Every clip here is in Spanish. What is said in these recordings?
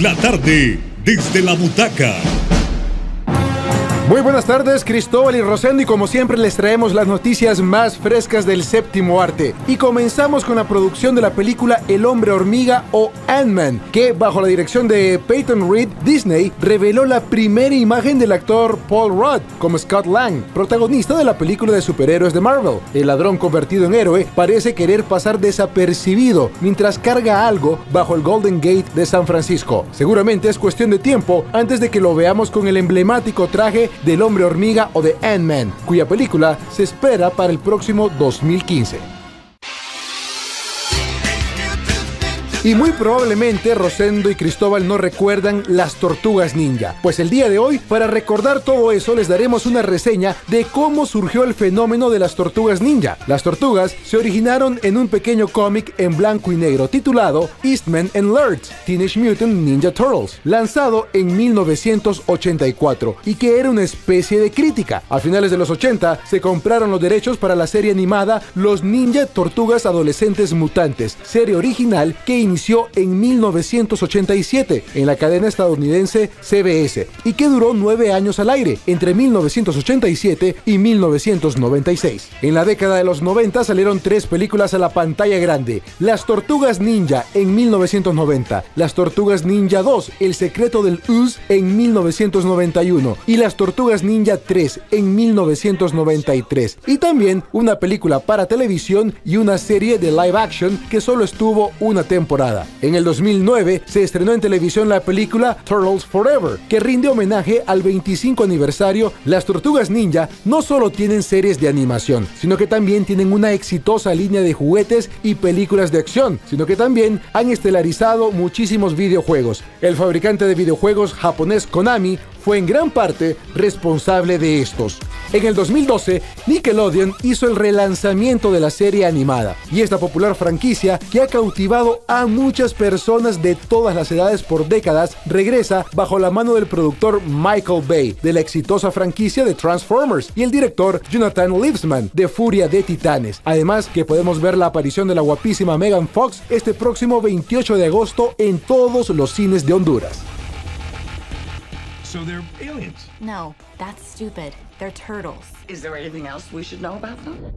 La tarde desde la butaca. Muy buenas tardes, Cristóbal y Rosendo, y como siempre les traemos las noticias más frescas del séptimo arte. Y comenzamos con la producción de la película El hombre hormiga o Ant-Man, que bajo la dirección de Peyton Reed, Disney reveló la primera imagen del actor Paul Rudd como Scott Lang, protagonista de la película de superhéroes de Marvel. El ladrón convertido en héroe parece querer pasar desapercibido mientras carga algo bajo el Golden Gate de San Francisco. Seguramente es cuestión de tiempo antes de que lo veamos con el emblemático traje del hombre hormiga o de Ant-Man, cuya película se espera para el próximo 2015. Y muy probablemente Rosendo y Cristóbal no recuerdan las tortugas ninja. Pues el día de hoy, para recordar todo eso, les daremos una reseña de cómo surgió el fenómeno de las tortugas ninja. Las tortugas se originaron en un pequeño cómic en blanco y negro titulado Eastman and Lurch, Teenage Mutant Ninja Turtles, lanzado en 1984 y que era una especie de crítica. A finales de los 80 se compraron los derechos para la serie animada Los Ninja Tortugas Adolescentes Mutantes, serie original que inició en 1987 en la cadena estadounidense CBS y que duró nueve años al aire, entre 1987 y 1996. En la década de los 90 salieron tres películas a la pantalla grande, Las Tortugas Ninja en 1990, Las Tortugas Ninja 2, El Secreto del Uz en 1991 y Las Tortugas Ninja 3 en 1993 y también una película para televisión y una serie de live action que solo estuvo una temporada en el 2009 se estrenó en televisión la película Turtles Forever, que rinde homenaje al 25 aniversario. Las Tortugas Ninja no solo tienen series de animación, sino que también tienen una exitosa línea de juguetes y películas de acción, sino que también han estelarizado muchísimos videojuegos. El fabricante de videojuegos japonés Konami fue en gran parte responsable de estos. En el 2012, Nickelodeon hizo el relanzamiento de la serie animada y esta popular franquicia que ha cautivado a muchas personas de todas las edades por décadas regresa bajo la mano del productor Michael Bay de la exitosa franquicia de Transformers y el director Jonathan Liebsman de Furia de Titanes. Además que podemos ver la aparición de la guapísima Megan Fox este próximo 28 de agosto en todos los cines de Honduras. So they're aliens. No, that's stupid. They're turtles. Is there anything else we should know about them?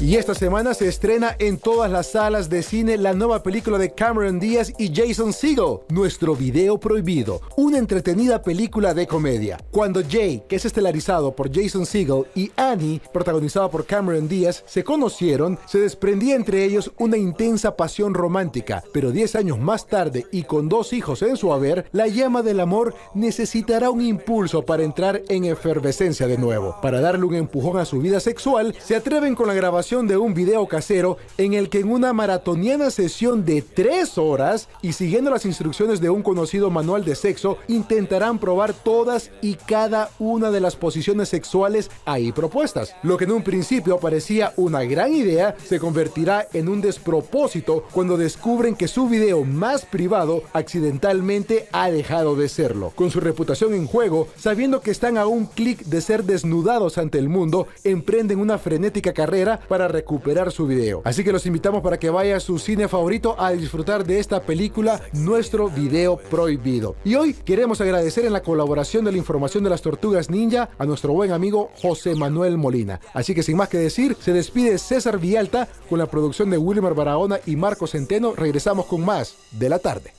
Y esta semana se estrena en todas las salas de cine la nueva película de Cameron Diaz y Jason Segel, Nuestro Video Prohibido, una entretenida película de comedia. Cuando Jay, que es estelarizado por Jason Segel, y Annie, protagonizada por Cameron Diaz, se conocieron, se desprendía entre ellos una intensa pasión romántica, pero 10 años más tarde y con dos hijos en su haber, la llama del amor necesitará un impulso para entrar en efervescencia de nuevo. Para darle un empujón a su vida sexual, se atreven con la grabación de un video casero en el que en una maratoniana sesión de tres horas y siguiendo las instrucciones de un conocido manual de sexo, intentarán probar todas y cada una de las posiciones sexuales ahí propuestas. Lo que en un principio parecía una gran idea se convertirá en un despropósito cuando descubren que su video más privado accidentalmente ha dejado de serlo. Con su reputación en juego, sabiendo que están a un clic de ser desnudados ante el mundo, emprenden una una frenética carrera para recuperar su video. Así que los invitamos para que vaya a su cine favorito a disfrutar de esta película, Nuestro Video Prohibido. Y hoy queremos agradecer en la colaboración de la información de las tortugas ninja a nuestro buen amigo José Manuel Molina. Así que sin más que decir, se despide César Vialta con la producción de Wilmer Barahona y Marco Centeno. Regresamos con más de la tarde.